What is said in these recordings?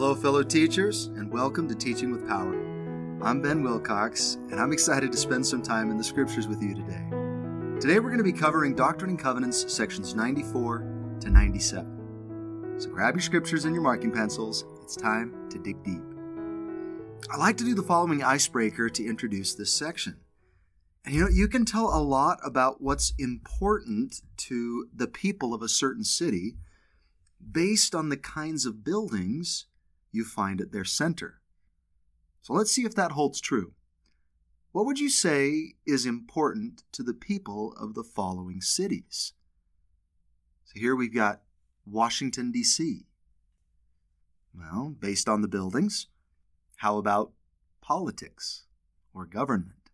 Hello, fellow teachers, and welcome to Teaching with Power. I'm Ben Wilcox, and I'm excited to spend some time in the scriptures with you today. Today, we're going to be covering Doctrine and Covenants sections 94 to 97. So grab your scriptures and your marking pencils. It's time to dig deep. I like to do the following icebreaker to introduce this section. And you know, you can tell a lot about what's important to the people of a certain city based on the kinds of buildings you find at their center. So let's see if that holds true. What would you say is important to the people of the following cities? So here we've got Washington, D.C. Well, based on the buildings, how about politics or government?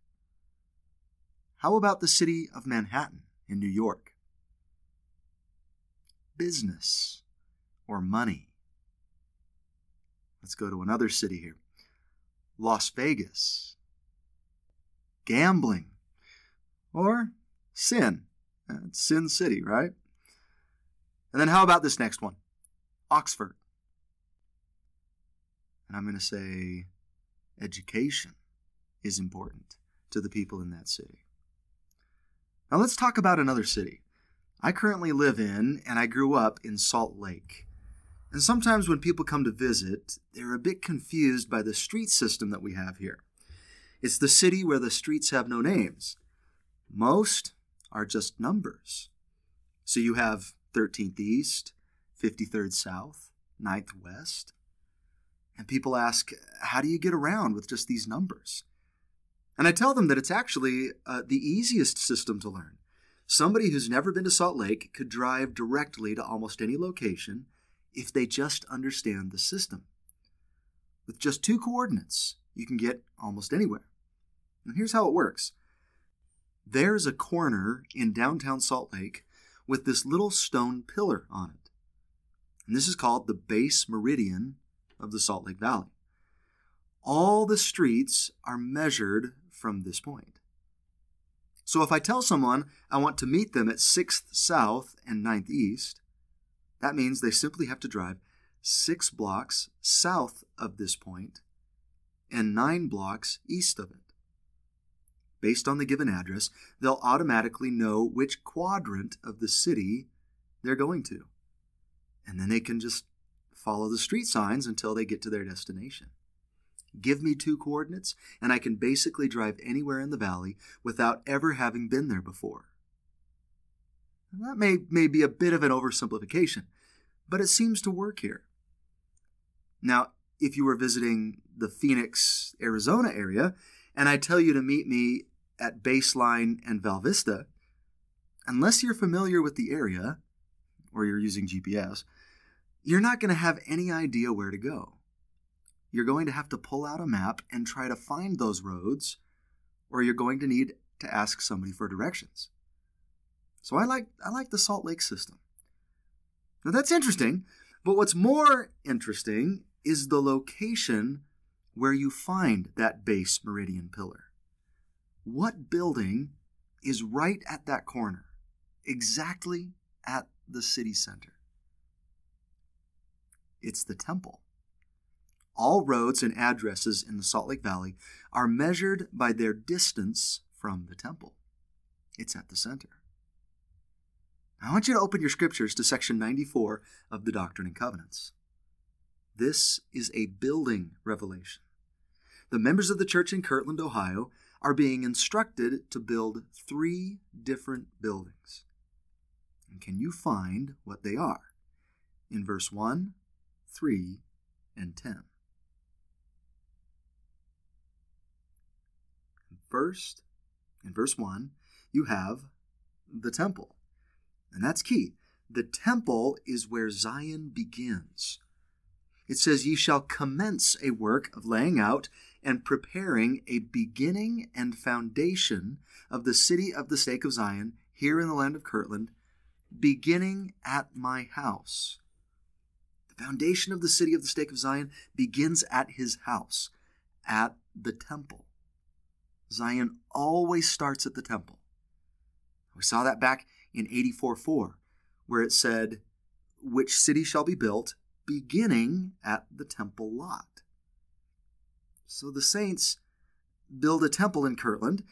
How about the city of Manhattan in New York? Business or money? Let's go to another city here Las Vegas. Gambling or sin. Uh, it's Sin City, right? And then how about this next one? Oxford. And I'm going to say education is important to the people in that city. Now let's talk about another city. I currently live in and I grew up in Salt Lake. And sometimes when people come to visit, they're a bit confused by the street system that we have here. It's the city where the streets have no names. Most are just numbers. So you have 13th East, 53rd South, 9th West. And people ask, how do you get around with just these numbers? And I tell them that it's actually uh, the easiest system to learn. Somebody who's never been to Salt Lake could drive directly to almost any location if they just understand the system. With just two coordinates, you can get almost anywhere. And here's how it works there's a corner in downtown Salt Lake with this little stone pillar on it. And this is called the base meridian of the Salt Lake Valley. All the streets are measured from this point. So if I tell someone I want to meet them at 6th South and 9th East, that means they simply have to drive six blocks south of this point and nine blocks east of it. Based on the given address, they'll automatically know which quadrant of the city they're going to. And then they can just follow the street signs until they get to their destination. Give me two coordinates, and I can basically drive anywhere in the valley without ever having been there before. That may, may be a bit of an oversimplification, but it seems to work here. Now, if you were visiting the Phoenix, Arizona area, and I tell you to meet me at Baseline and Val Vista, unless you're familiar with the area, or you're using GPS, you're not going to have any idea where to go you're going to have to pull out a map and try to find those roads, or you're going to need to ask somebody for directions. So I like I like the Salt Lake system. Now that's interesting, but what's more interesting is the location where you find that base meridian pillar. What building is right at that corner, exactly at the city center? It's the temple all roads and addresses in the Salt Lake Valley are measured by their distance from the temple. It's at the center. I want you to open your scriptures to section 94 of the Doctrine and Covenants. This is a building revelation. The members of the church in Kirtland, Ohio, are being instructed to build three different buildings. And can you find what they are? In verse 1, 3, and 10. First, in verse 1, you have the temple. And that's key. The temple is where Zion begins. It says, Ye shall commence a work of laying out and preparing a beginning and foundation of the city of the stake of Zion here in the land of Kirtland, beginning at my house. The foundation of the city of the stake of Zion begins at his house, at the temple. Zion always starts at the temple. We saw that back in 84 4, where it said, Which city shall be built, beginning at the temple lot. So the saints build a temple in Kirtland,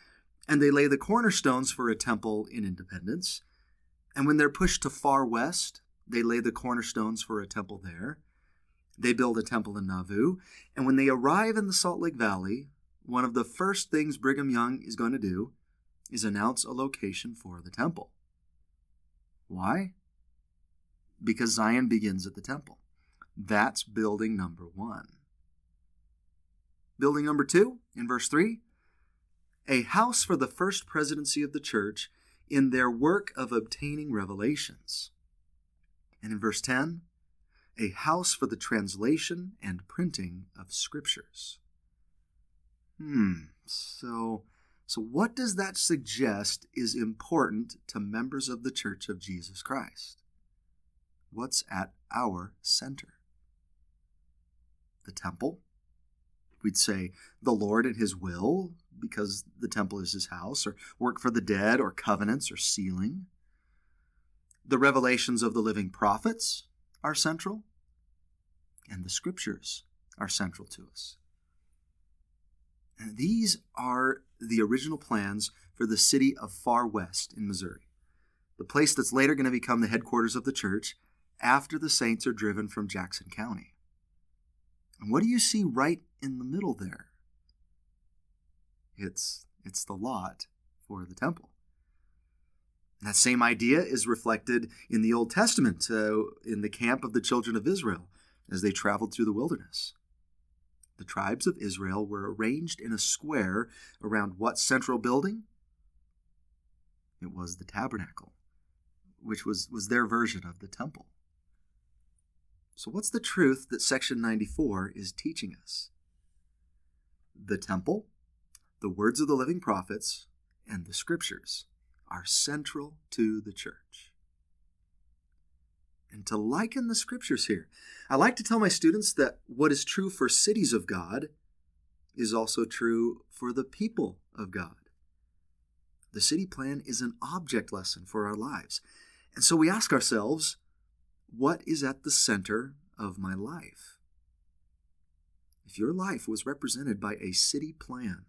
and they lay the cornerstones for a temple in Independence. And when they're pushed to far west, they lay the cornerstones for a temple there. They build a temple in Nauvoo. And when they arrive in the Salt Lake Valley, one of the first things Brigham Young is going to do is announce a location for the temple. Why? Because Zion begins at the temple. That's building number one. Building number two, in verse 3, a house for the first presidency of the church in their work of obtaining revelations. And in verse 10, a house for the translation and printing of scriptures. Hmm, so so what does that suggest is important to members of the Church of Jesus Christ? What's at our center? The temple? We'd say the Lord and his will because the temple is his house, or work for the dead, or covenants, or sealing. The revelations of the living prophets are central, and the scriptures are central to us. And these are the original plans for the city of Far West in Missouri, the place that's later going to become the headquarters of the church after the saints are driven from Jackson County. And what do you see right in the middle there? It's, it's the lot for the temple. That same idea is reflected in the Old Testament, uh, in the camp of the children of Israel as they traveled through the wilderness. The tribes of Israel were arranged in a square around what central building? It was the tabernacle, which was, was their version of the temple. So, what's the truth that section 94 is teaching us? The temple the words of the living prophets, and the scriptures are central to the church. And to liken the scriptures here, I like to tell my students that what is true for cities of God is also true for the people of God. The city plan is an object lesson for our lives. And so we ask ourselves, what is at the center of my life? If your life was represented by a city plan,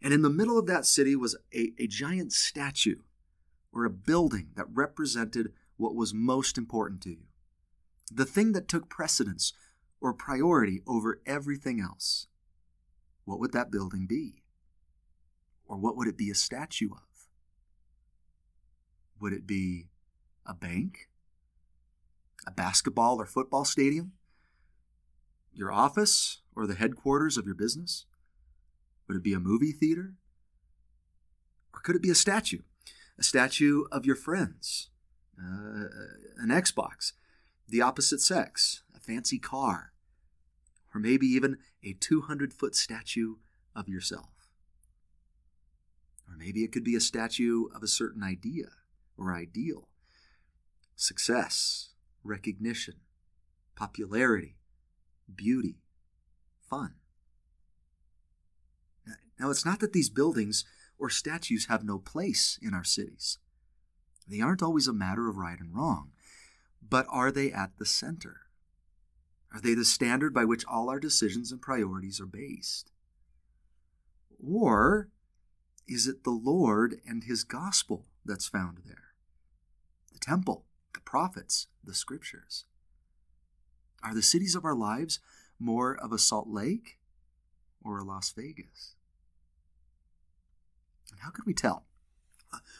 and in the middle of that city was a, a giant statue or a building that represented what was most important to you. The thing that took precedence or priority over everything else. What would that building be? Or what would it be a statue of? Would it be a bank? A basketball or football stadium? Your office or the headquarters of your business? Would it be a movie theater? Or could it be a statue? A statue of your friends, uh, an Xbox, the opposite sex, a fancy car, or maybe even a 200 foot statue of yourself. Or maybe it could be a statue of a certain idea or ideal success, recognition, popularity, beauty, fun. Now, it's not that these buildings or statues have no place in our cities. They aren't always a matter of right and wrong, but are they at the center? Are they the standard by which all our decisions and priorities are based? Or is it the Lord and His gospel that's found there? The temple, the prophets, the scriptures. Are the cities of our lives more of a Salt Lake or a Las Vegas? And how could we tell?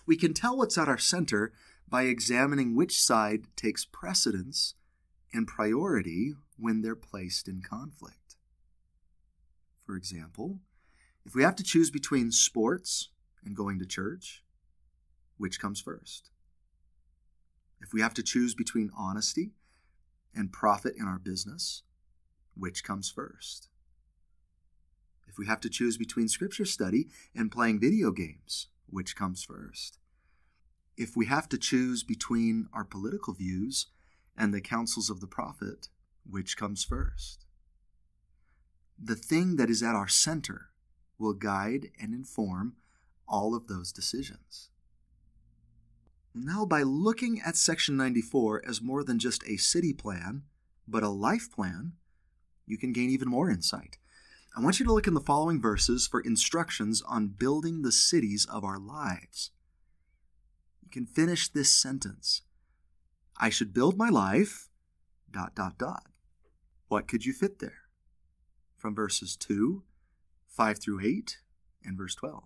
We can tell what's at our center by examining which side takes precedence and priority when they're placed in conflict. For example, if we have to choose between sports and going to church, which comes first? If we have to choose between honesty and profit in our business, which comes first? If we have to choose between scripture study and playing video games, which comes first? If we have to choose between our political views and the counsels of the prophet, which comes first? The thing that is at our center will guide and inform all of those decisions. Now, by looking at Section 94 as more than just a city plan, but a life plan, you can gain even more insight. I want you to look in the following verses for instructions on building the cities of our lives. You can finish this sentence I should build my life, dot, dot, dot. What could you fit there? From verses 2, 5 through 8, and verse 12.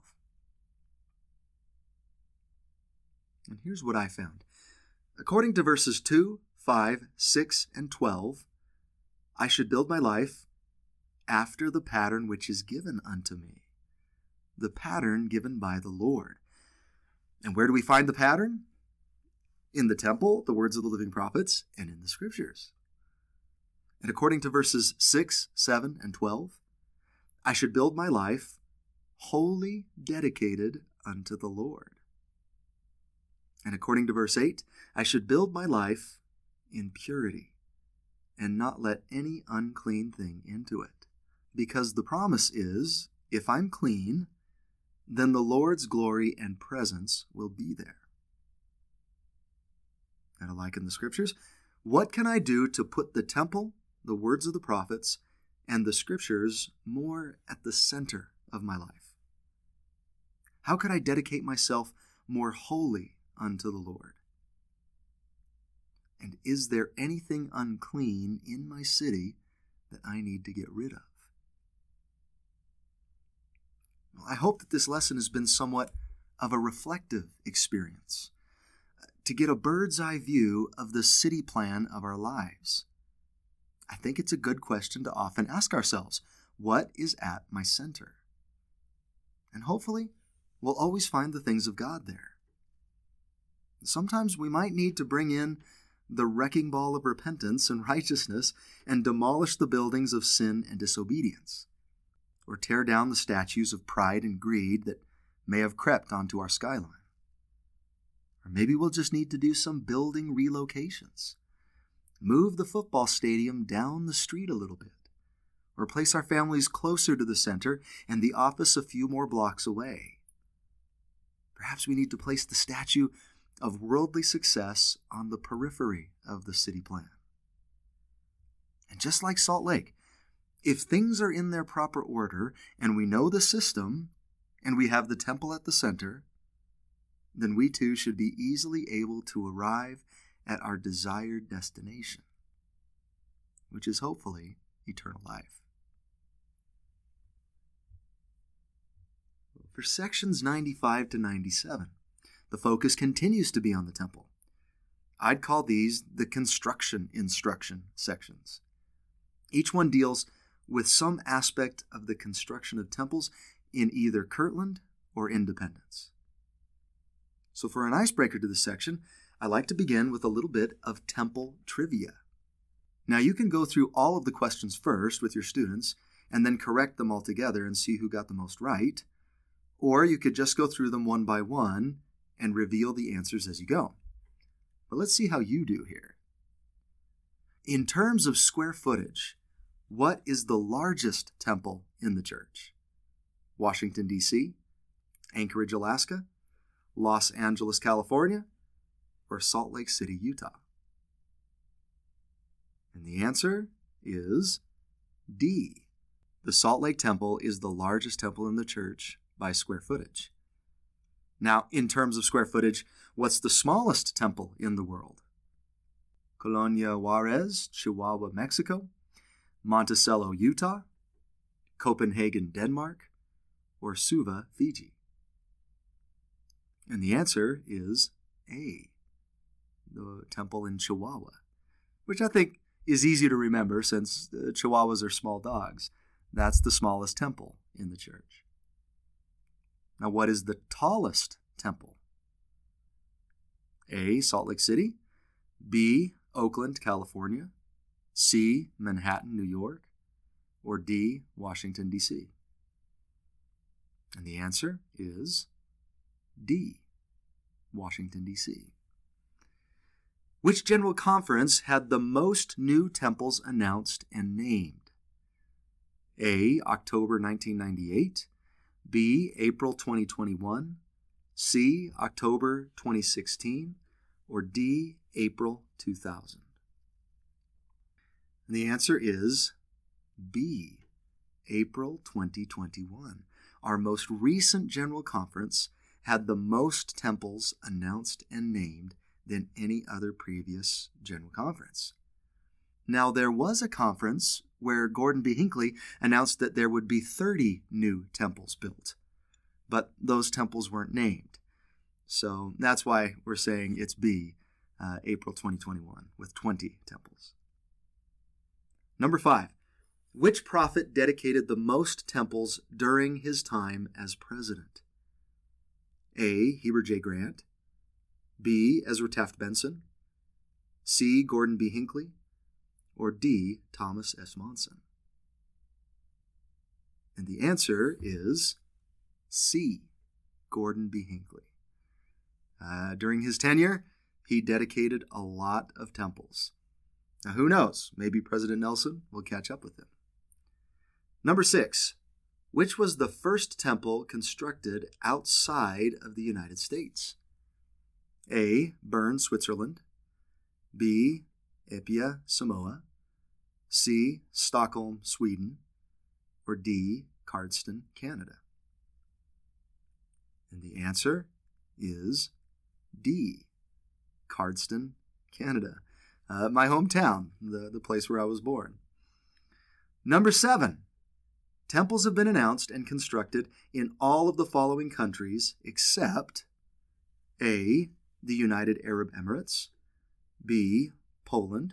And here's what I found. According to verses 2, 5, 6, and 12, I should build my life after the pattern which is given unto me, the pattern given by the Lord. And where do we find the pattern? In the temple, the words of the living prophets, and in the scriptures. And according to verses 6, 7, and 12, I should build my life wholly dedicated unto the Lord. And according to verse 8, I should build my life in purity and not let any unclean thing into it. Because the promise is if I'm clean, then the Lord's glory and presence will be there. And alike in the scriptures, what can I do to put the temple, the words of the prophets, and the scriptures more at the center of my life? How could I dedicate myself more wholly unto the Lord? And is there anything unclean in my city that I need to get rid of? Well, I hope that this lesson has been somewhat of a reflective experience uh, to get a bird's eye view of the city plan of our lives. I think it's a good question to often ask ourselves what is at my center? And hopefully, we'll always find the things of God there. Sometimes we might need to bring in the wrecking ball of repentance and righteousness and demolish the buildings of sin and disobedience, or tear down the statues of pride and greed that may have crept onto our skyline. Or maybe we'll just need to do some building relocations, move the football stadium down the street a little bit, or place our families closer to the center and the office a few more blocks away. Perhaps we need to place the statue of worldly success on the periphery of the city plan. And just like Salt Lake, if things are in their proper order and we know the system and we have the temple at the center, then we too should be easily able to arrive at our desired destination, which is hopefully eternal life. For sections 95 to 97, the focus continues to be on the temple. I'd call these the construction instruction sections. Each one deals with some aspect of the construction of temples in either Kirtland or Independence. So, for an icebreaker to this section, I like to begin with a little bit of temple trivia. Now, you can go through all of the questions first with your students and then correct them all together and see who got the most right, or you could just go through them one by one and reveal the answers as you go. But let's see how you do here. In terms of square footage, what is the largest temple in the church? Washington, D.C., Anchorage, Alaska, Los Angeles, California, or Salt Lake City, Utah? And the answer is D. The Salt Lake Temple is the largest temple in the church by square footage. Now, in terms of square footage, what's the smallest temple in the world? Colonia Juarez, Chihuahua, Mexico, Monticello, Utah, Copenhagen, Denmark, or Suva, Fiji? And the answer is A, the temple in Chihuahua, which I think is easy to remember since uh, Chihuahuas are small dogs. That's the smallest temple in the church. Now, what is the tallest temple? A. Salt Lake City. B. Oakland, California. C. Manhattan, New York. Or D. Washington, D.C. And the answer is D. Washington, D.C. Which General Conference had the most new temples announced and named? A. October 1998. B. April 2021, C. October 2016, or D. April 2000. And the answer is B, April 2021. Our most recent General Conference had the most temples announced and named than any other previous General Conference. Now, there was a conference where Gordon B. Hinckley announced that there would be 30 new temples built, but those temples weren't named. So that's why we're saying it's B, uh, April 2021, with 20 temples. Number five, which prophet dedicated the most temples during his time as president? A. Heber J. Grant, B. Ezra Taft Benson, C. Gordon B. Hinckley, or D. Thomas S. Monson? And the answer is C. Gordon B. Hinckley. Uh, during his tenure, he dedicated a lot of temples. Now, who knows? Maybe President Nelson will catch up with him. Number six, which was the first temple constructed outside of the United States? A. Bern, Switzerland. B. Apia, Samoa. C. Stockholm, Sweden. Or D. Cardston, Canada. And the answer is D. Cardston, Canada. Uh, my hometown, the, the place where I was born. Number seven, temples have been announced and constructed in all of the following countries except A. The United Arab Emirates, B. Poland,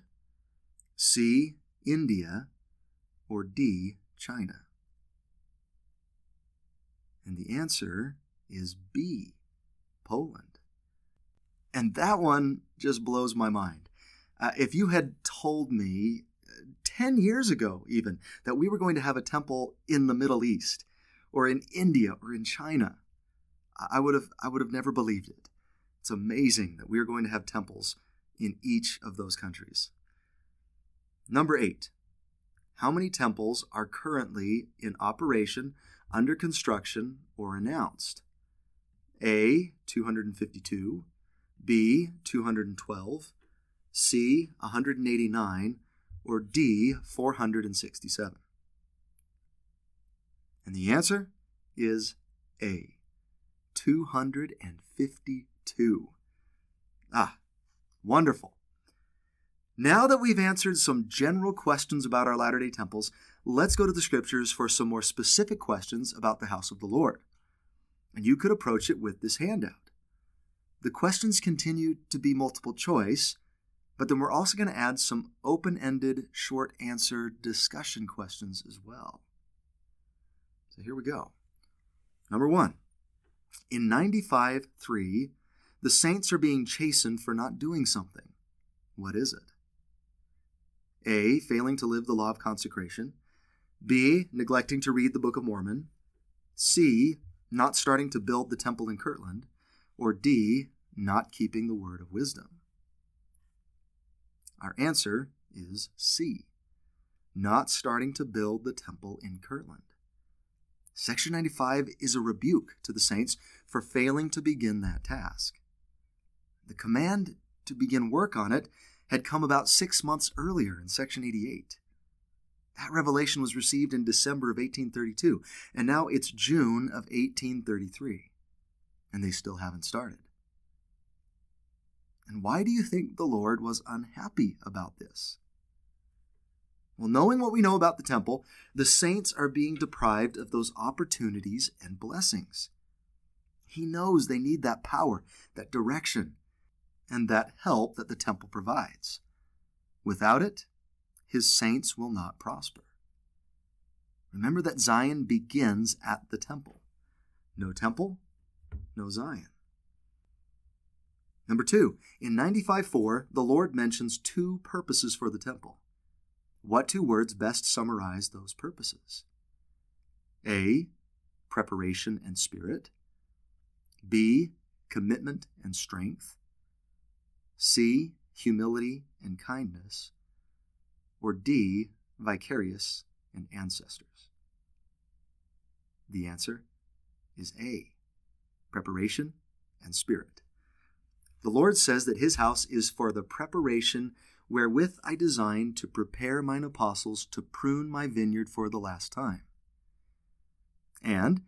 C. India, or D. China. And the answer is B. Poland. And that one just blows my mind. Uh, if you had told me uh, 10 years ago, even, that we were going to have a temple in the Middle East or in India or in China, I would have, I would have never believed it. It's amazing that we are going to have temples in each of those countries. Number eight, how many temples are currently in operation, under construction, or announced? A, 252, B, 212, C, 189, or D, 467? And the answer is A, 252. Ah, wonderful. Now that we've answered some general questions about our Latter day Temples, let's go to the scriptures for some more specific questions about the house of the Lord. And you could approach it with this handout. The questions continue to be multiple choice, but then we're also going to add some open ended, short answer discussion questions as well. So here we go. Number one In 95 3, the saints are being chastened for not doing something. What is it? A. Failing to live the law of consecration. B. Neglecting to read the Book of Mormon. C. Not starting to build the temple in Kirtland. Or D. Not keeping the word of wisdom. Our answer is C. Not starting to build the temple in Kirtland. Section 95 is a rebuke to the saints for failing to begin that task. The command to begin work on it had come about six months earlier in Section 88. That revelation was received in December of 1832, and now it's June of 1833, and they still haven't started. And why do you think the Lord was unhappy about this? Well, knowing what we know about the temple, the saints are being deprived of those opportunities and blessings. He knows they need that power, that direction, and that help that the temple provides. Without it, his saints will not prosper. Remember that Zion begins at the temple. No temple, no Zion. Number two, in 95.4, the Lord mentions two purposes for the temple. What two words best summarize those purposes? A. Preparation and spirit. B. Commitment and strength. C. Humility and kindness. Or D. Vicarious and ancestors. The answer is A. Preparation and spirit. The Lord says that his house is for the preparation wherewith I design to prepare mine apostles to prune my vineyard for the last time. And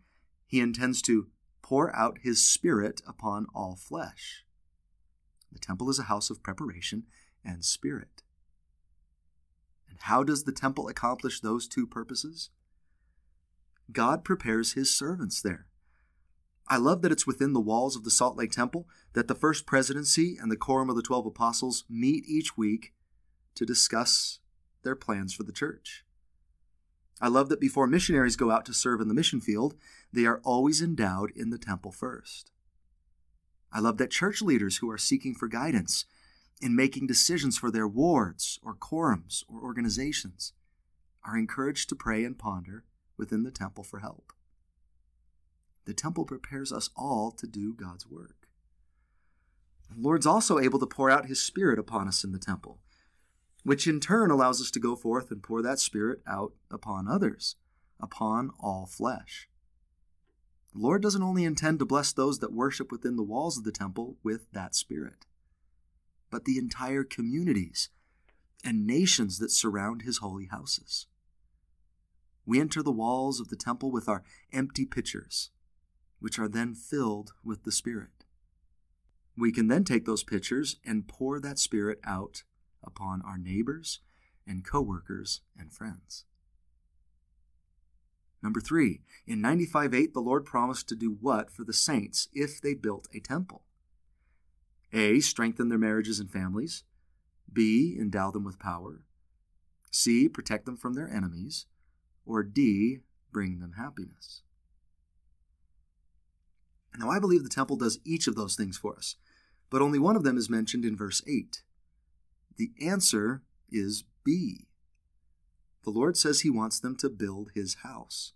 he intends to pour out his Spirit upon all flesh. The temple is a house of preparation and spirit. And how does the temple accomplish those two purposes? God prepares his servants there. I love that it's within the walls of the Salt Lake Temple that the First Presidency and the Quorum of the Twelve Apostles meet each week to discuss their plans for the church. I love that before missionaries go out to serve in the mission field, they are always endowed in the temple first. I love that church leaders who are seeking for guidance in making decisions for their wards or quorums or organizations are encouraged to pray and ponder within the temple for help. The temple prepares us all to do God's work. The Lord's also able to pour out His Spirit upon us in the temple, which in turn allows us to go forth and pour that Spirit out upon others, upon all flesh. The Lord doesn't only intend to bless those that worship within the walls of the temple with that Spirit, but the entire communities and nations that surround His holy houses. We enter the walls of the temple with our empty pitchers, which are then filled with the Spirit. We can then take those pitchers and pour that Spirit out upon our neighbors and coworkers and friends. Number three, in 95 8, the Lord promised to do what for the saints if they built a temple? A. Strengthen their marriages and families. B. Endow them with power. C. Protect them from their enemies. Or D. Bring them happiness. Now, I believe the temple does each of those things for us, but only one of them is mentioned in verse 8. The answer is B. The Lord says He wants them to build His house.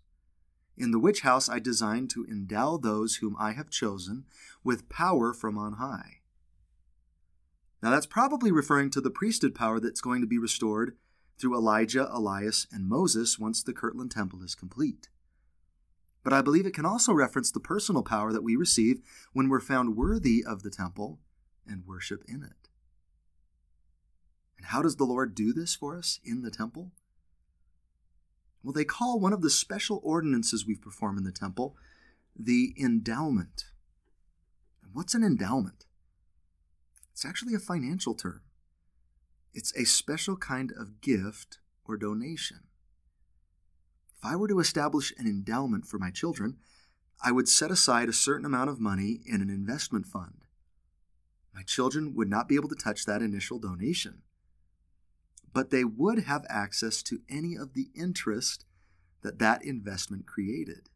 In the which house I design to endow those whom I have chosen with power from on high. Now, that's probably referring to the priesthood power that's going to be restored through Elijah, Elias, and Moses once the Kirtland Temple is complete but I believe it can also reference the personal power that we receive when we're found worthy of the temple and worship in it. And how does the Lord do this for us in the temple? Well, they call one of the special ordinances we perform in the temple the endowment. And what's an endowment? It's actually a financial term. It's a special kind of gift or donation. If I were to establish an endowment for my children, I would set aside a certain amount of money in an investment fund. My children would not be able to touch that initial donation, but they would have access to any of the interest that that investment created.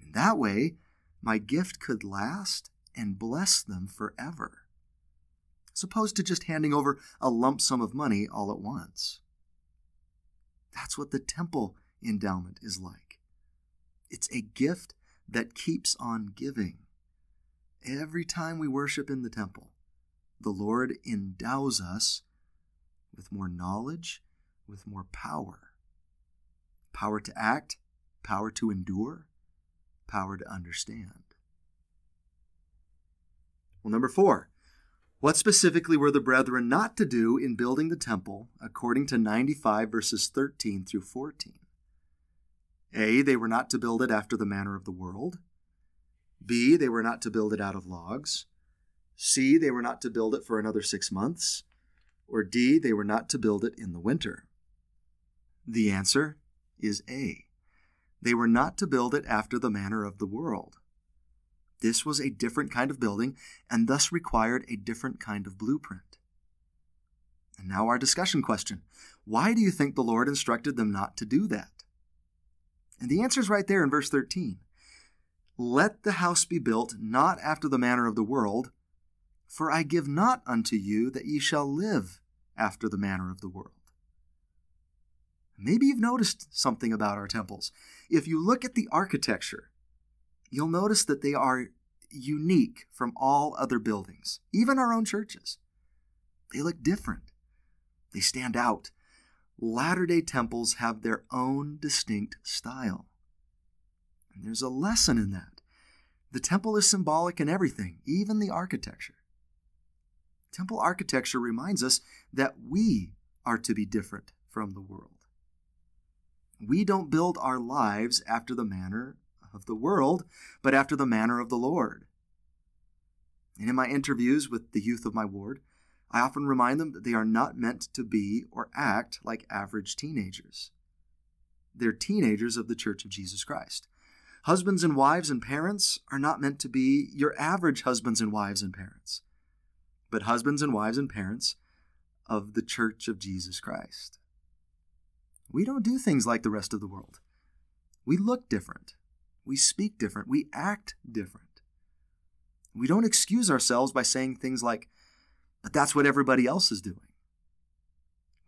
In that way, my gift could last and bless them forever, as opposed to just handing over a lump sum of money all at once. That's what the temple endowment is like. It's a gift that keeps on giving. Every time we worship in the temple, the Lord endows us with more knowledge, with more power. Power to act, power to endure, power to understand. Well, number four, what specifically were the brethren not to do in building the temple according to 95 verses 13 through 14? A. They were not to build it after the manner of the world. B. They were not to build it out of logs. C. They were not to build it for another six months. Or D. They were not to build it in the winter. The answer is A. They were not to build it after the manner of the world. This was a different kind of building and thus required a different kind of blueprint. And now, our discussion question Why do you think the Lord instructed them not to do that? And the answer is right there in verse 13. Let the house be built not after the manner of the world, for I give not unto you that ye shall live after the manner of the world. Maybe you've noticed something about our temples. If you look at the architecture, you'll notice that they are unique from all other buildings, even our own churches. They look different, they stand out. Latter day temples have their own distinct style. And there's a lesson in that. The temple is symbolic in everything, even the architecture. Temple architecture reminds us that we are to be different from the world. We don't build our lives after the manner of the world, but after the manner of the Lord. And in my interviews with the youth of my ward, I often remind them that they are not meant to be or act like average teenagers. They're teenagers of the Church of Jesus Christ. Husbands and wives and parents are not meant to be your average husbands and wives and parents, but husbands and wives and parents of the Church of Jesus Christ. We don't do things like the rest of the world. We look different. We speak different. We act different. We don't excuse ourselves by saying things like, but that's what everybody else is doing.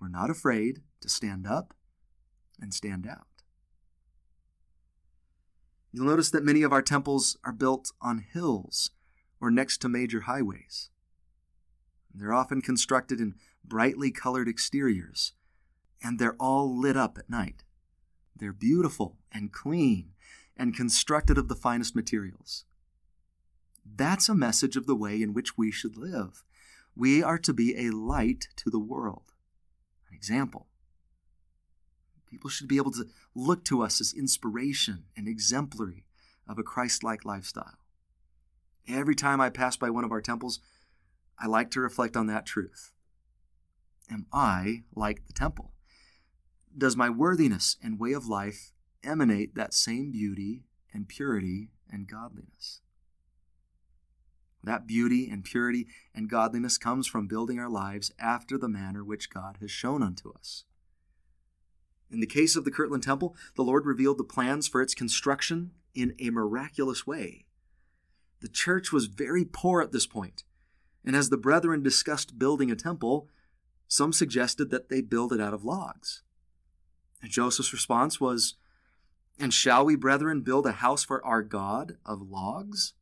We're not afraid to stand up and stand out. You'll notice that many of our temples are built on hills or next to major highways. They're often constructed in brightly colored exteriors, and they're all lit up at night. They're beautiful and clean and constructed of the finest materials. That's a message of the way in which we should live. We are to be a light to the world, an example. People should be able to look to us as inspiration and exemplary of a Christ like lifestyle. Every time I pass by one of our temples, I like to reflect on that truth. Am I like the temple? Does my worthiness and way of life emanate that same beauty and purity and godliness? That beauty and purity and godliness comes from building our lives after the manner which God has shown unto us. In the case of the Kirtland Temple, the Lord revealed the plans for its construction in a miraculous way. The church was very poor at this point, and as the brethren discussed building a temple, some suggested that they build it out of logs. And Joseph's response was, And shall we, brethren, build a house for our God of logs?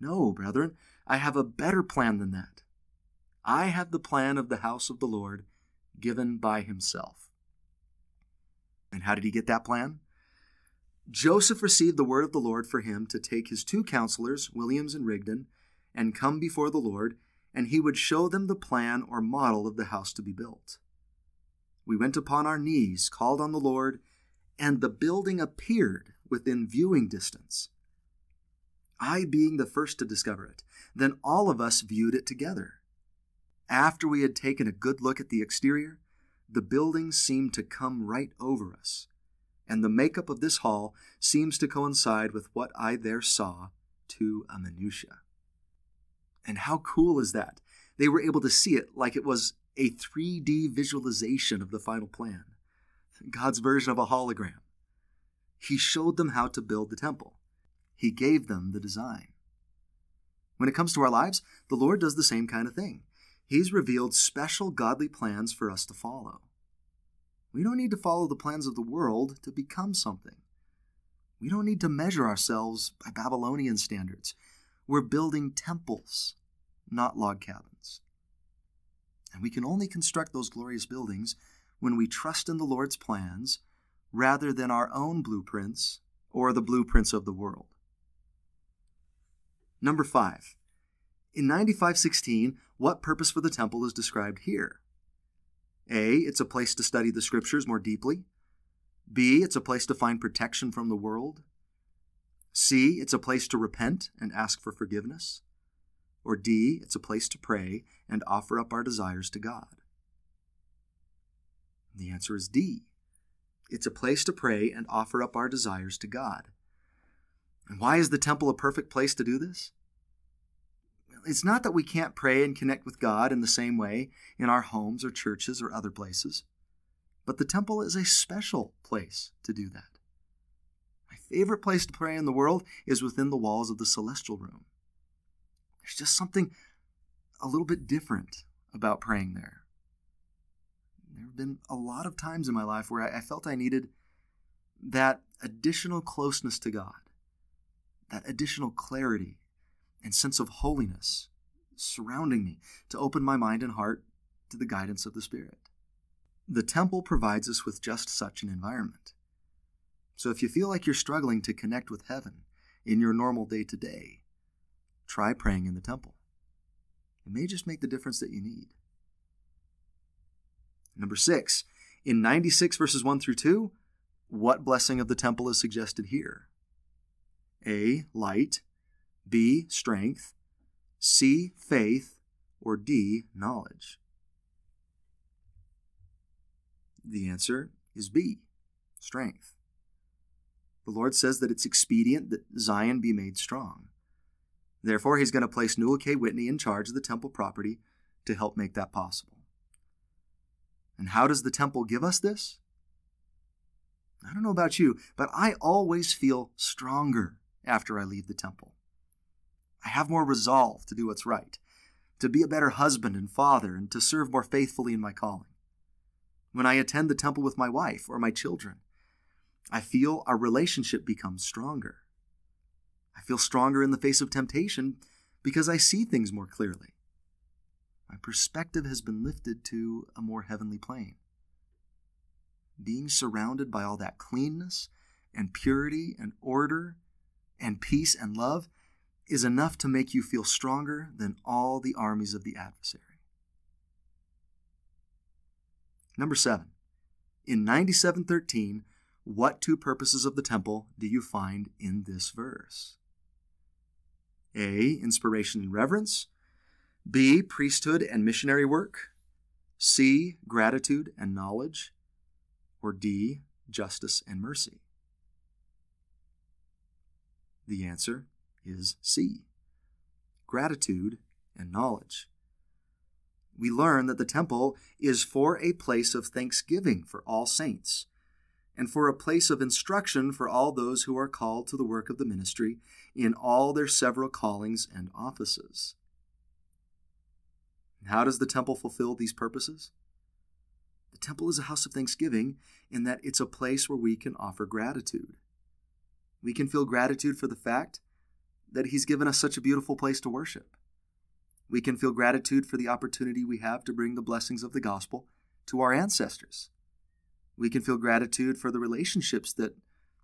No, brethren, I have a better plan than that. I have the plan of the house of the Lord given by himself. And how did he get that plan? Joseph received the word of the Lord for him to take his two counselors, Williams and Rigdon, and come before the Lord, and he would show them the plan or model of the house to be built. We went upon our knees, called on the Lord, and the building appeared within viewing distance. I being the first to discover it, then all of us viewed it together. After we had taken a good look at the exterior, the building seemed to come right over us, and the makeup of this hall seems to coincide with what I there saw to a minutia. And how cool is that? They were able to see it like it was a 3D visualization of the final plan, God's version of a hologram. He showed them how to build the temple. He gave them the design. When it comes to our lives, the Lord does the same kind of thing. He's revealed special godly plans for us to follow. We don't need to follow the plans of the world to become something. We don't need to measure ourselves by Babylonian standards. We're building temples, not log cabins. And we can only construct those glorious buildings when we trust in the Lord's plans rather than our own blueprints or the blueprints of the world. Number five, in 9516, what purpose for the temple is described here? A. It's a place to study the scriptures more deeply. B. It's a place to find protection from the world. C. It's a place to repent and ask for forgiveness. Or D. It's a place to pray and offer up our desires to God. The answer is D. It's a place to pray and offer up our desires to God. And why is the temple a perfect place to do this? It's not that we can't pray and connect with God in the same way in our homes or churches or other places, but the temple is a special place to do that. My favorite place to pray in the world is within the walls of the celestial room. There's just something a little bit different about praying there. There have been a lot of times in my life where I, felt I needed that additional closeness to God that additional clarity and sense of holiness surrounding me to open my mind and heart to the guidance of the Spirit. The temple provides us with just such an environment. So if you feel like you're struggling to connect with heaven in your normal day to day, try praying in the temple. It may just make the difference that you need. Number six, in 96 verses 1 through 2, what blessing of the temple is suggested here? A. Light. B. Strength. C. Faith. Or D. Knowledge. The answer is B. Strength. The Lord says that it's expedient that Zion be made strong. Therefore, He's going to place Newell K. Whitney in charge of the temple property to help make that possible. And how does the temple give us this? I don't know about you, but I always feel stronger after I leave the temple. I have more resolve to do what's right, to be a better husband and father, and to serve more faithfully in my calling. When I attend the temple with my wife or my children, I feel our relationship becomes stronger. I feel stronger in the face of temptation because I see things more clearly. My perspective has been lifted to a more heavenly plane. Being surrounded by all that cleanness and purity and order and peace and love is enough to make you feel stronger than all the armies of the adversary. Number seven, in 9713, what two purposes of the temple do you find in this verse? A. Inspiration and reverence. B. Priesthood and missionary work. C. Gratitude and knowledge. Or D. Justice and mercy. The answer is C. Gratitude and knowledge. We learn that the temple is for a place of thanksgiving for all saints, and for a place of instruction for all those who are called to the work of the ministry in all their several callings and offices. How does the temple fulfill these purposes? The temple is a house of thanksgiving in that it's a place where we can offer gratitude. We can feel gratitude for the fact that He's given us such a beautiful place to worship. We can feel gratitude for the opportunity we have to bring the blessings of the gospel to our ancestors. We can feel gratitude for the relationships that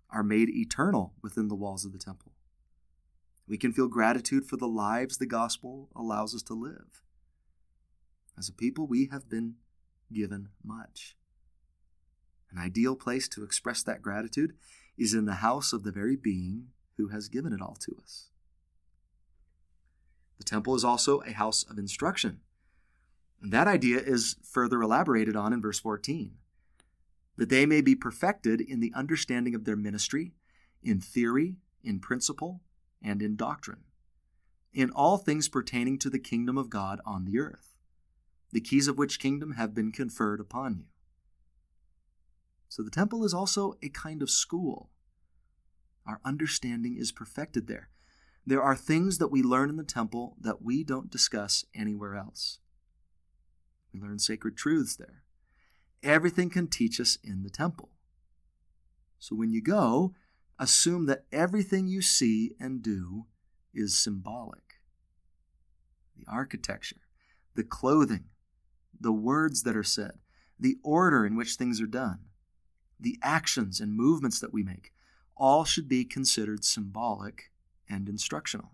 are made eternal within the walls of the temple. We can feel gratitude for the lives the gospel allows us to live. As a people, we have been given much. An ideal place to express that gratitude is in the house of the very being who has given it all to us. The temple is also a house of instruction. And that idea is further elaborated on in verse 14 that they may be perfected in the understanding of their ministry, in theory, in principle, and in doctrine, in all things pertaining to the kingdom of God on the earth, the keys of which kingdom have been conferred upon you. So the temple is also a kind of school. Our understanding is perfected there. There are things that we learn in the temple that we don't discuss anywhere else. We learn sacred truths there. Everything can teach us in the temple. So when you go, assume that everything you see and do is symbolic. The architecture, the clothing, the words that are said, the order in which things are done, the actions and movements that we make, all should be considered symbolic and instructional.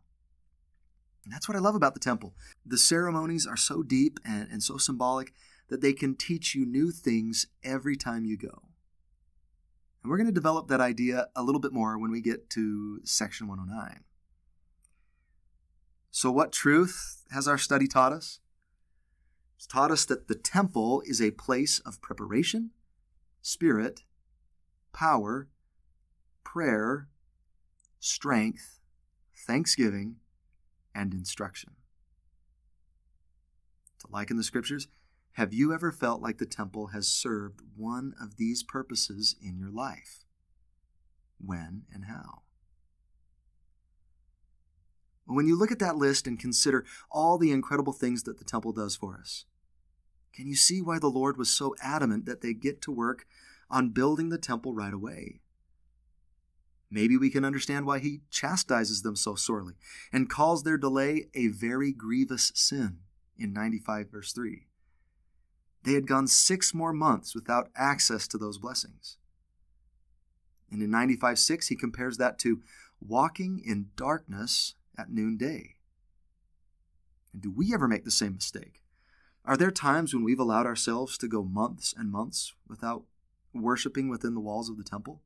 And that's what I love about the temple. The ceremonies are so deep and, and so symbolic that they can teach you new things every time you go. And we're going to develop that idea a little bit more when we get to section 109. So, what truth has our study taught us? It's taught us that the temple is a place of preparation, spirit, power, prayer, strength, thanksgiving, and instruction. To liken the scriptures, have you ever felt like the temple has served one of these purposes in your life? When and how? When you look at that list and consider all the incredible things that the temple does for us, can you see why the Lord was so adamant that they get to work on building the temple right away? Maybe we can understand why he chastises them so sorely and calls their delay a very grievous sin in 95 verse 3. They had gone six more months without access to those blessings. And in 95 6, he compares that to walking in darkness at noonday. And do we ever make the same mistake? Are there times when we've allowed ourselves to go months and months without worshiping within the walls of the temple?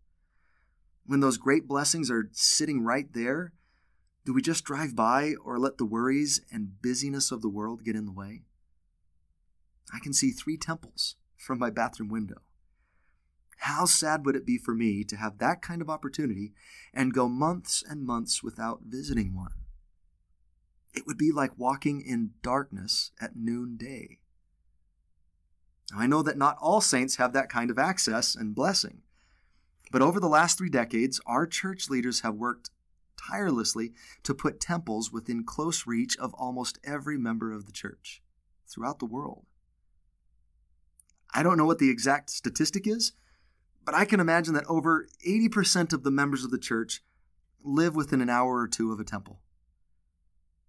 When those great blessings are sitting right there, do we just drive by or let the worries and busyness of the world get in the way? I can see three temples from my bathroom window. How sad would it be for me to have that kind of opportunity and go months and months without visiting one? It would be like walking in darkness at noonday. I know that not all saints have that kind of access and blessing, but over the last three decades, our church leaders have worked tirelessly to put temples within close reach of almost every member of the church throughout the world. I don't know what the exact statistic is, but I can imagine that over 80% of the members of the church live within an hour or two of a temple.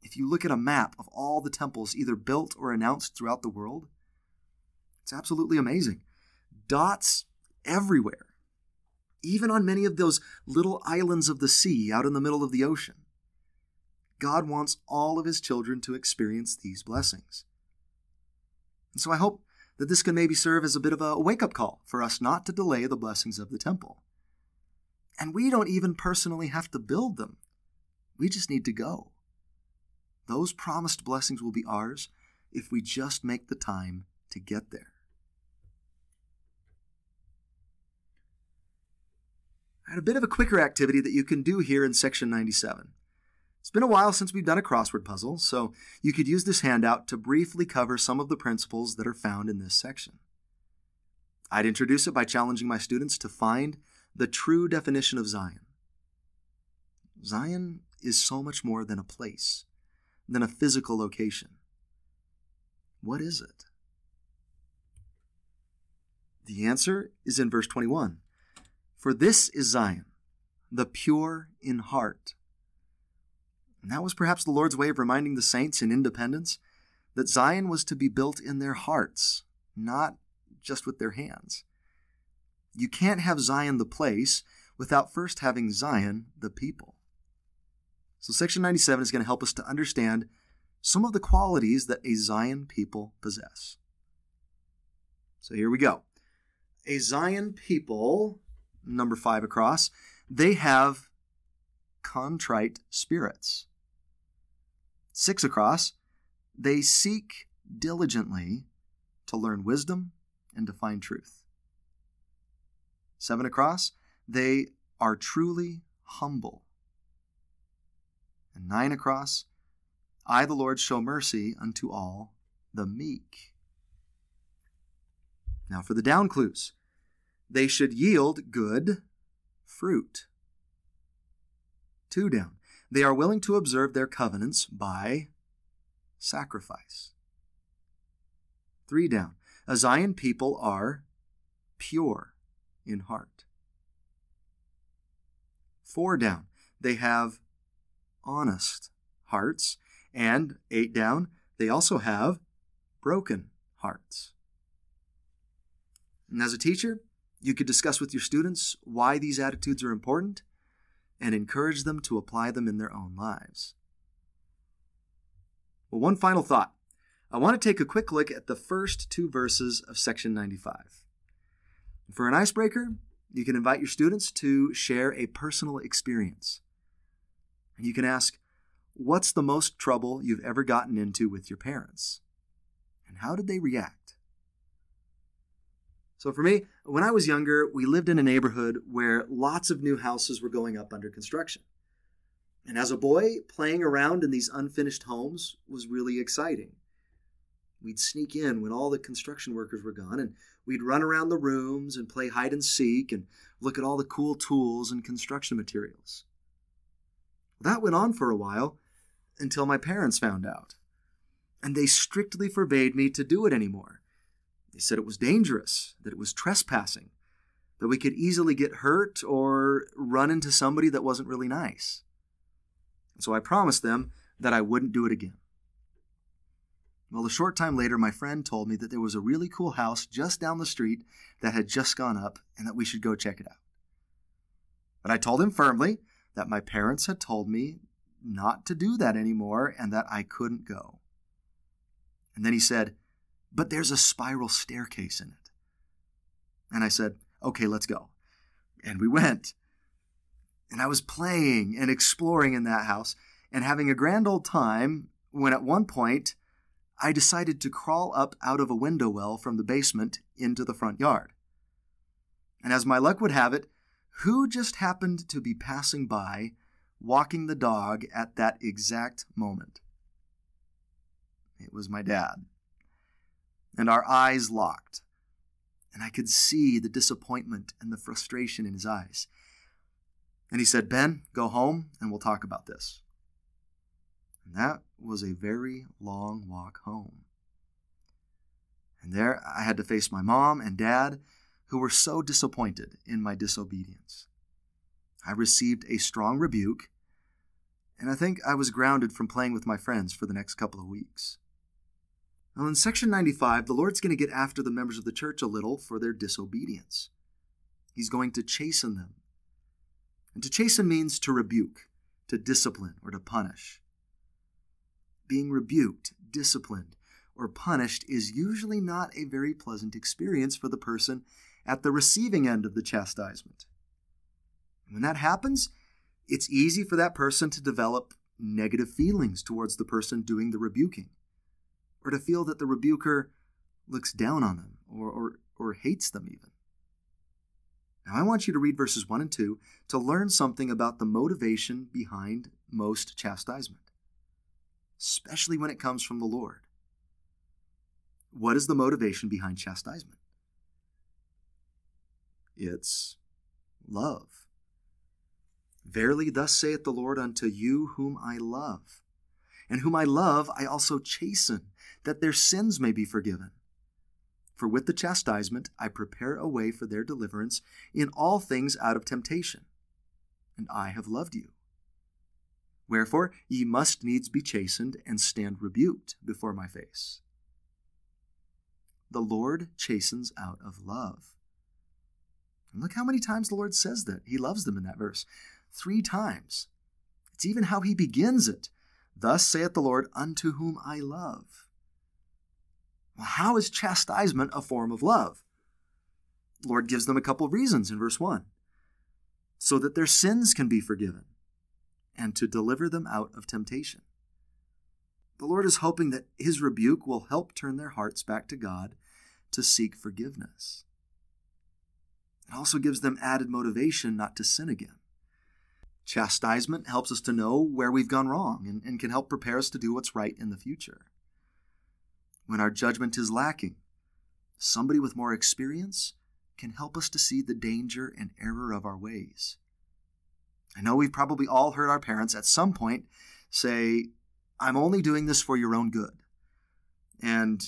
If you look at a map of all the temples either built or announced throughout the world, it's absolutely amazing. Dots everywhere, even on many of those little islands of the sea out in the middle of the ocean. God wants all of his children to experience these blessings. And so I hope that this can maybe serve as a bit of a wake up call for us not to delay the blessings of the temple. And we don't even personally have to build them, we just need to go. Those promised blessings will be ours if we just make the time to get there. I had a bit of a quicker activity that you can do here in section 97. It's been a while since we've done a crossword puzzle, so you could use this handout to briefly cover some of the principles that are found in this section. I'd introduce it by challenging my students to find the true definition of Zion. Zion is so much more than a place than a physical location. What is it? The answer is in verse 21. For this is Zion, the pure in heart. And that was perhaps the Lord's way of reminding the saints in Independence that Zion was to be built in their hearts, not just with their hands. You can't have Zion the place without first having Zion the people. So, section 97 is going to help us to understand some of the qualities that a Zion people possess. So, here we go. A Zion people, number five across, they have contrite spirits. Six across, they seek diligently to learn wisdom and to find truth. Seven across, they are truly humble and nine across, I, the Lord, show mercy unto all the meek. Now for the down clues. They should yield good fruit. Two down. They are willing to observe their covenants by sacrifice. Three down. A Zion people are pure in heart. Four down. They have honest hearts. And eight down, they also have broken hearts. And as a teacher, you could discuss with your students why these attitudes are important and encourage them to apply them in their own lives. Well, one final thought. I want to take a quick look at the first two verses of section 95. For an icebreaker, you can invite your students to share a personal experience. You can ask, What's the most trouble you've ever gotten into with your parents? And how did they react? So, for me, when I was younger, we lived in a neighborhood where lots of new houses were going up under construction. And as a boy, playing around in these unfinished homes was really exciting. We'd sneak in when all the construction workers were gone, and we'd run around the rooms and play hide and seek and look at all the cool tools and construction materials. That went on for a while until my parents found out. And they strictly forbade me to do it anymore. They said it was dangerous, that it was trespassing, that we could easily get hurt or run into somebody that wasn't really nice. So I promised them that I wouldn't do it again. Well, a short time later, my friend told me that there was a really cool house just down the street that had just gone up and that we should go check it out. But I told him firmly that my parents had told me not to do that anymore and that I couldn't go. And then he said, But there's a spiral staircase in it. And I said, Okay, let's go. And we went. And I was playing and exploring in that house and having a grand old time when at one point I decided to crawl up out of a window well from the basement into the front yard. And as my luck would have it, who just happened to be passing by, walking the dog at that exact moment? It was my dad. And our eyes locked, and I could see the disappointment and the frustration in his eyes. And he said, Ben, go home and we'll talk about this. And that was a very long walk home. And there I had to face my mom and dad, who were so disappointed in my disobedience. I received a strong rebuke, and I think I was grounded from playing with my friends for the next couple of weeks. Well, in section 95, the Lord's going to get after the members of the church a little for their disobedience. He's going to chasten them. And to chasten means to rebuke, to discipline, or to punish being rebuked, disciplined, or punished is usually not a very pleasant experience for the person at the receiving end of the chastisement. When that happens, it's easy for that person to develop negative feelings towards the person doing the rebuking, or to feel that the rebuker looks down on them or, or, or hates them even. Now, I want you to read verses 1 and 2 to learn something about the motivation behind most chastisement especially when it comes from the Lord. What is the motivation behind chastisement? It's love. Verily, thus saith the Lord unto you whom I love. And whom I love, I also chasten, that their sins may be forgiven. For with the chastisement I prepare a way for their deliverance in all things out of temptation. And I have loved you. Wherefore ye must needs be chastened and stand rebuked before my face. The Lord chastens out of love. And look how many times the Lord says that. He loves them in that verse. Three times. It's even how he begins it. Thus saith the Lord, unto whom I love. Well, how is chastisement a form of love? The Lord gives them a couple of reasons in verse 1 so that their sins can be forgiven and to deliver them out of temptation. The Lord is hoping that His rebuke will help turn their hearts back to God to seek forgiveness. It also gives them added motivation not to sin again. Chastisement helps us to know where we've gone wrong and, and can help prepare us to do what's right in the future. When our judgment is lacking, somebody with more experience can help us to see the danger and error of our ways. I know we've probably all heard our parents at some point say, I'm only doing this for your own good. And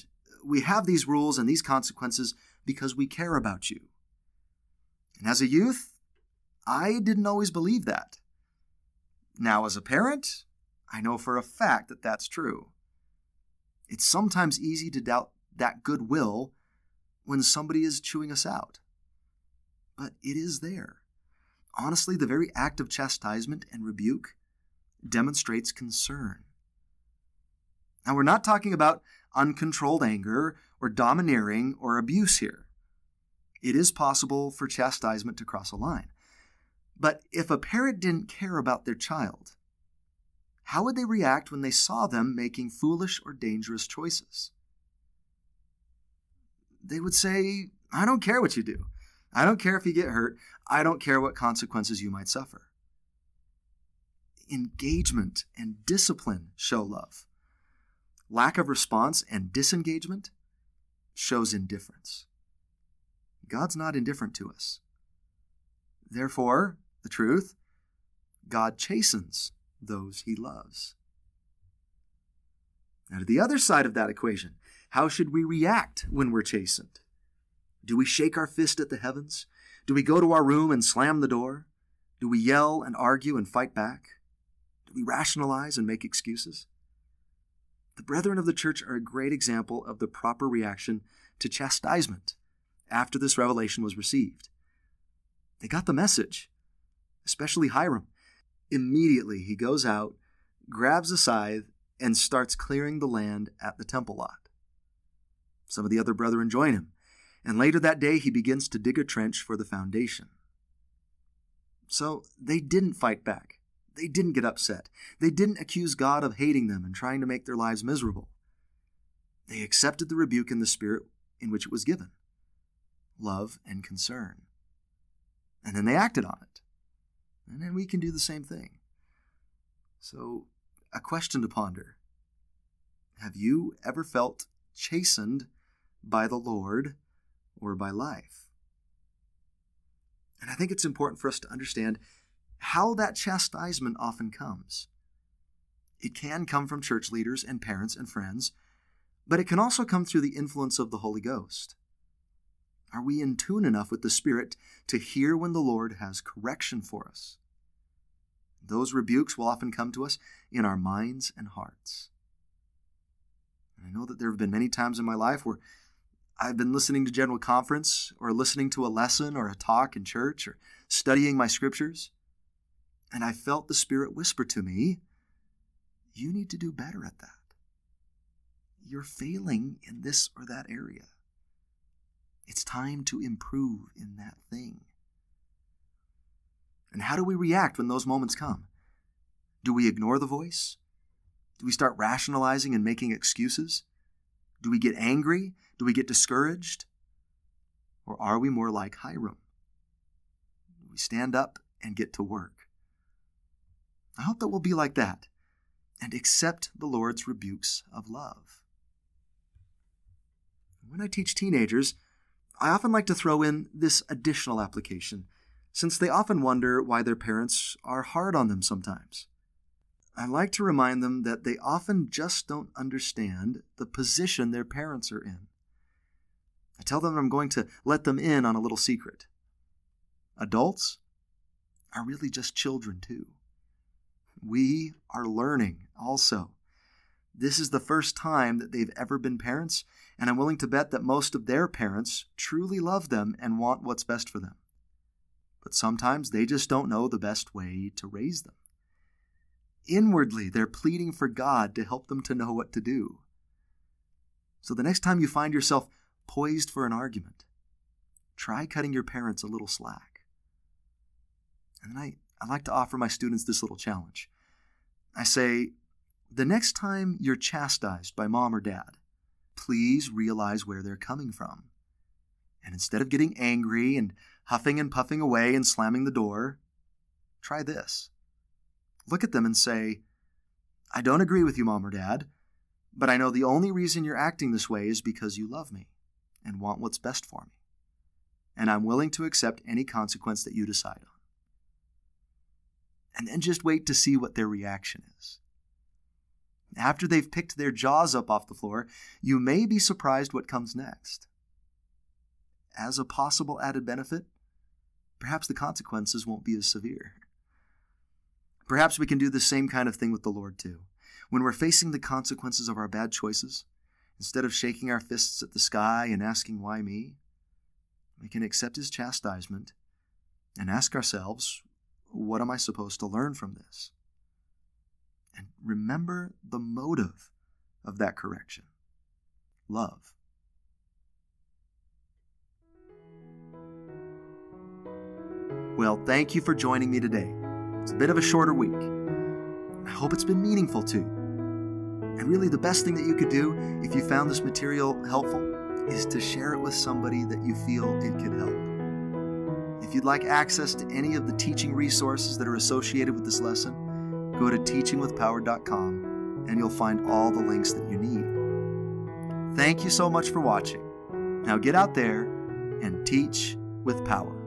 we have these rules and these consequences because we care about you. And as a youth, I didn't always believe that. Now, as a parent, I know for a fact that that's true. It's sometimes easy to doubt that goodwill when somebody is chewing us out. But it is there honestly, the very act of chastisement and rebuke demonstrates concern. Now, we're not talking about uncontrolled anger or domineering or abuse here. It is possible for chastisement to cross a line. But if a parent didn't care about their child, how would they react when they saw them making foolish or dangerous choices? They would say, I don't care what you do. I don't care if you get hurt. I don't care what consequences you might suffer. Engagement and discipline show love. Lack of response and disengagement shows indifference. God's not indifferent to us. Therefore, the truth, God chastens those he loves. Now, to the other side of that equation, how should we react when we're chastened? Do we shake our fist at the heavens? Do we go to our room and slam the door? Do we yell and argue and fight back? Do we rationalize and make excuses? The brethren of the church are a great example of the proper reaction to chastisement after this revelation was received. They got the message, especially Hyrum. Immediately he goes out, grabs a scythe, and starts clearing the land at the temple lot. Some of the other brethren join him, and later that day he begins to dig a trench for the foundation. So they didn't fight back. They didn't get upset. They didn't accuse God of hating them and trying to make their lives miserable. They accepted the rebuke in the spirit in which it was given love and concern. And then they acted on it. And then we can do the same thing. So, a question to ponder Have you ever felt chastened by the Lord or by life? And I think it's important for us to understand how that chastisement often comes. It can come from church leaders and parents and friends, but it can also come through the influence of the Holy Ghost. Are we in tune enough with the Spirit to hear when the Lord has correction for us? Those rebukes will often come to us in our minds and hearts. And I know that there have been many times in my life where I've been listening to General Conference or listening to a lesson or a talk in church or studying my scriptures, and I felt the Spirit whisper to me, You need to do better at that. You're failing in this or that area. It's time to improve in that thing. And how do we react when those moments come? Do we ignore the voice? Do we start rationalizing and making excuses? Do we get angry? Do we get discouraged? Or are we more like Hyrum? We stand up and get to work. I hope that we'll be like that and accept the Lord's rebukes of love. When I teach teenagers, I often like to throw in this additional application, since they often wonder why their parents are hard on them sometimes. I like to remind them that they often just don't understand the position their parents are in. I tell them I'm going to let them in on a little secret. Adults are really just children, too. We are learning also. This is the first time that they've ever been parents, and I'm willing to bet that most of their parents truly love them and want what's best for them. But sometimes they just don't know the best way to raise them. Inwardly, they're pleading for God to help them to know what to do. So the next time you find yourself poised for an argument, try cutting your parents a little slack. And I, I like to offer my students this little challenge. I say, the next time you're chastised by mom or dad, please realize where they're coming from. And instead of getting angry and huffing and puffing away and slamming the door, try this. Look at them and say, I don't agree with you, mom or dad, but I know the only reason you're acting this way is because you love me and want what's best for me. And I'm willing to accept any consequence that you decide on. And then just wait to see what their reaction is. After they've picked their jaws up off the floor, you may be surprised what comes next. As a possible added benefit, perhaps the consequences won't be as severe. Perhaps we can do the same kind of thing with the Lord too. When we're facing the consequences of our bad choices, instead of shaking our fists at the sky and asking, Why me? we can accept His chastisement and ask ourselves, What am I supposed to learn from this? And remember the motive of that correction love. Well, thank you for joining me today. It's a bit of a shorter week. I hope it's been meaningful to you. And really, the best thing that you could do if you found this material helpful is to share it with somebody that you feel it could help. If you'd like access to any of the teaching resources that are associated with this lesson, go to teachingwithpower.com and you'll find all the links that you need. Thank you so much for watching. Now get out there and teach with power.